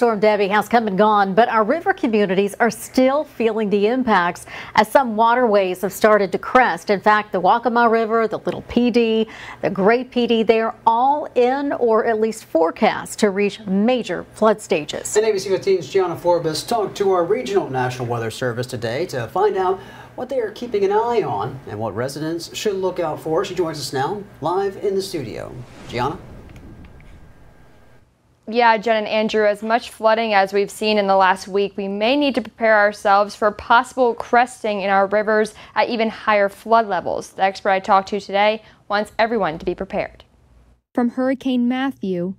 Storm Debby has come and gone, but our river communities are still feeling the impacts as some waterways have started to crest. In fact, the Waccamaw River, the Little Pee Dee, the Great Pee Dee, they are all in or at least forecast to reach major flood stages. And ABC 15's Gianna Forbes talked to our regional National Weather Service today to find out what they are keeping an eye on and what residents should look out for. She joins us now live in the studio. Gianna? Yeah, Jen and Andrew, as much flooding as we've seen in the last week, we may need to prepare ourselves for possible cresting in our rivers at even higher flood levels. The expert I talked to today wants everyone to be prepared. From Hurricane Matthew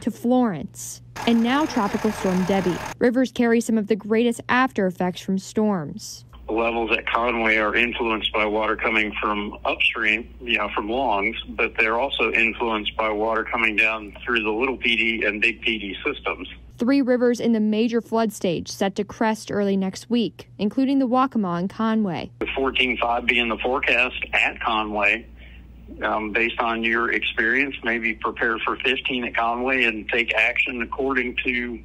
to Florence, and now Tropical Storm Debby, rivers carry some of the greatest after effects from storms levels at Conway are influenced by water coming from upstream, you know, from Longs, but they're also influenced by water coming down through the Little Dee and Big Dee systems. Three rivers in the major flood stage set to crest early next week, including the Waccamaw and Conway. The 14.5 being the forecast at Conway. Um, based on your experience, maybe prepare for 15 at Conway and take action according to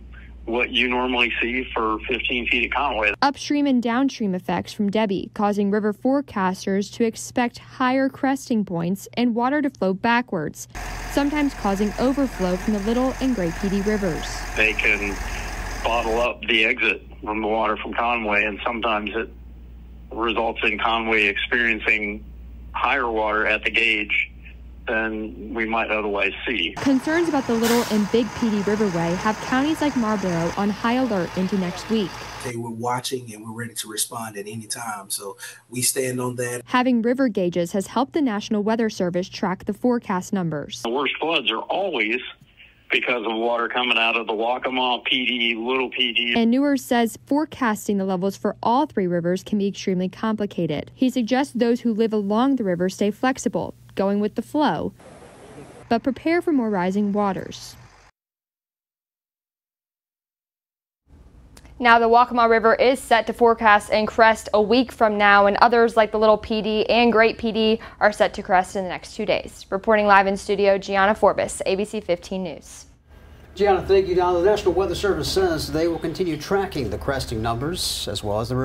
what you normally see for 15 feet of Conway. Upstream and downstream effects from Debby, causing river forecasters to expect higher cresting points and water to flow backwards, sometimes causing overflow from the Little and Great Pee Dee rivers. They can bottle up the exit from the water from Conway, and sometimes it results in Conway experiencing higher water at the gauge than we might otherwise see. Concerns about the Little and Big Pee Dee Riverway have counties like Marlboro on high alert into next week. They were watching and we're ready to respond at any time. So we stand on that. Having river gauges has helped the National Weather Service track the forecast numbers. The worst floods are always because of water coming out of the Waccamaw, Pee Dee, Little Pee Dee. And Newer says forecasting the levels for all three rivers can be extremely complicated. He suggests those who live along the river stay flexible going with the flow, but prepare for more rising waters. Now, the Waccamaw River is set to forecast and crest a week from now, and others like the Little Pee Dee and Great Pee Dee are set to crest in the next two days. Reporting live in studio, Gianna Forbes, ABC 15 News. Gianna, thank you. Now, the National Weather Service says they will continue tracking the cresting numbers as well as the